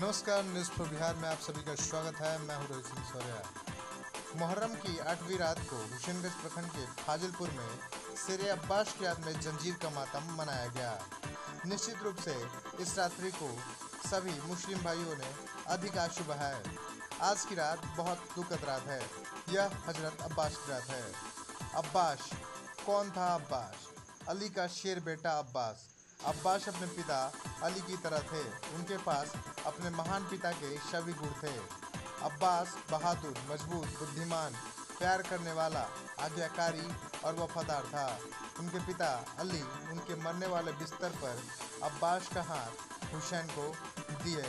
नमस्कार, news for Bihar में आप सभी का स्वागत है। मैं हूँ रोहित सिंह सौर्या। मुहर्रम की आठवीं रात को हुसैनगंज प्रखंड के फाजिलपुर में शेर अब्बास की याद में जंजीर का मातम मनाया गया। निश्चित रूप से इस रात्रि को सभी मुस्लिम भाइयों ने अधिक आँसू बहाए। आज की रात बहुत दुखद रात है। यह हज़रत अब्बास की रात है। अब्बास, कौन था अब्बास? अली का शेर बेटा अब्बास। अब्बास अपने पिता अली की तरह थे। उनके पास अपने महान पिता के सभी गुण थे। अब्बास बहादुर, मज़बूत, बुद्धिमान, प्यार करने वाला, आज्ञाकारी और वफादार था। उनके पिता अली उनके मरने वाले बिस्तर पर अब्बास का हाथ हुसैन को दिए।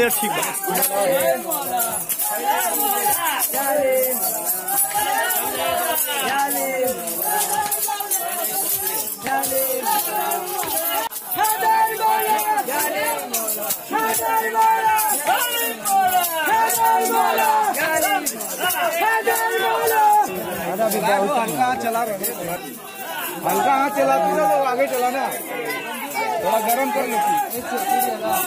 लेयर ठीक बा हल्का चला रहे हल्का हाथ चला आगे चलाना थोड़ा गर्म कर लेती